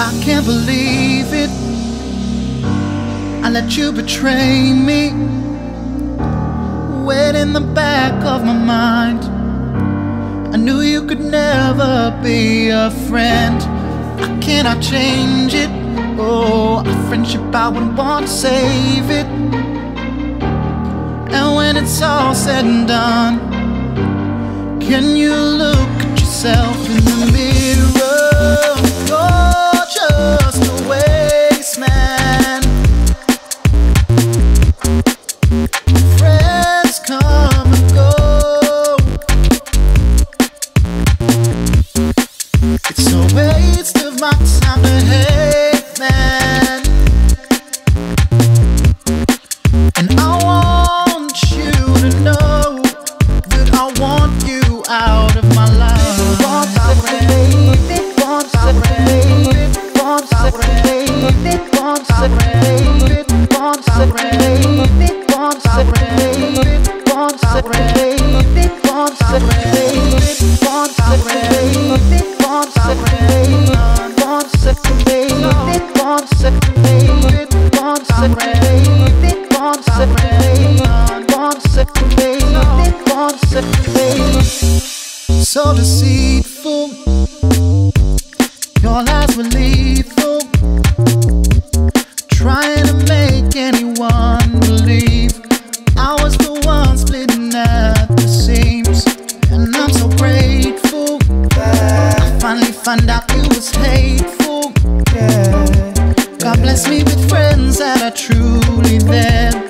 I can't believe it. I let you betray me. Wet in the back of my mind. I knew you could never be a friend. I cannot change it. Oh, a friendship I would want to save it. And when it's all said and done Can you look at yourself? So deceitful. Your lies were lethal. Trying to make anyone believe I was the one splitting at the seams. And I'm so grateful. I finally found out it was hateful. God bless me with friends that are truly there.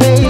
Hey.